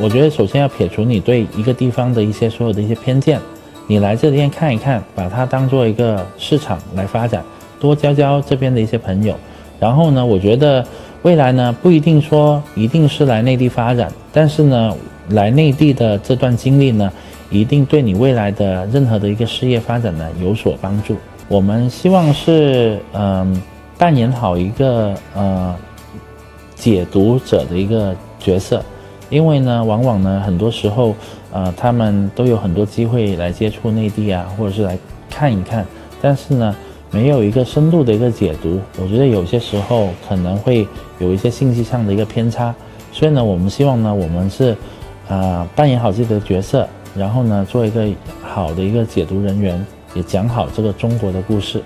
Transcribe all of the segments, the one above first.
我觉得首先要撇除你对一个地方的一些所有的一些偏见，你来这边看一看，把它当做一个市场来发展，多交交这边的一些朋友。然后呢，我觉得未来呢不一定说一定是来内地发展，但是呢，来内地的这段经历呢，一定对你未来的任何的一个事业发展呢有所帮助。我们希望是嗯，扮演好一个呃解读者的一个角色。因为呢，往往呢，很多时候，呃，他们都有很多机会来接触内地啊，或者是来看一看，但是呢，没有一个深度的一个解读，我觉得有些时候可能会有一些信息上的一个偏差，所以呢，我们希望呢，我们是，啊，扮演好自己的角色，然后呢，做一个好的一个解读人员，也讲好这个中国的故事。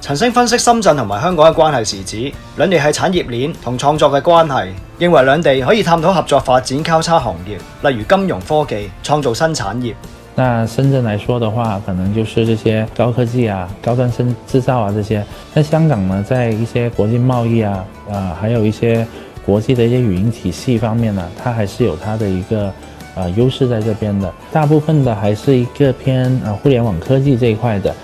陈星分析深圳同埋香港嘅关系時指，两地系产业链同创作嘅关系，认为两地可以探讨合作发展交叉行业，例如金融科技，创造新产业。那深圳来说的话，可能就是这些高科技啊、高端生制造啊这些。但香港呢，在一些国际贸易啊、啊，还有一些国际的一些语音体系方面呢，它还是有它的一个啊优势在这边的。大部分的还是一个偏啊互联网科技这一块的。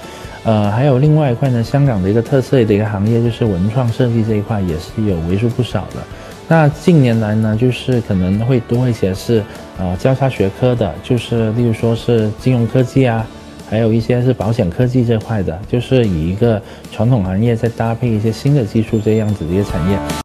呃，还有另外一块呢，香港的一个特色的一个行业就是文创设计这一块，也是有为数不少的。那近年来呢，就是可能会多一些是，呃，交叉学科的，就是例如说是金融科技啊，还有一些是保险科技这块的，就是以一个传统行业再搭配一些新的技术这样子的一个产业。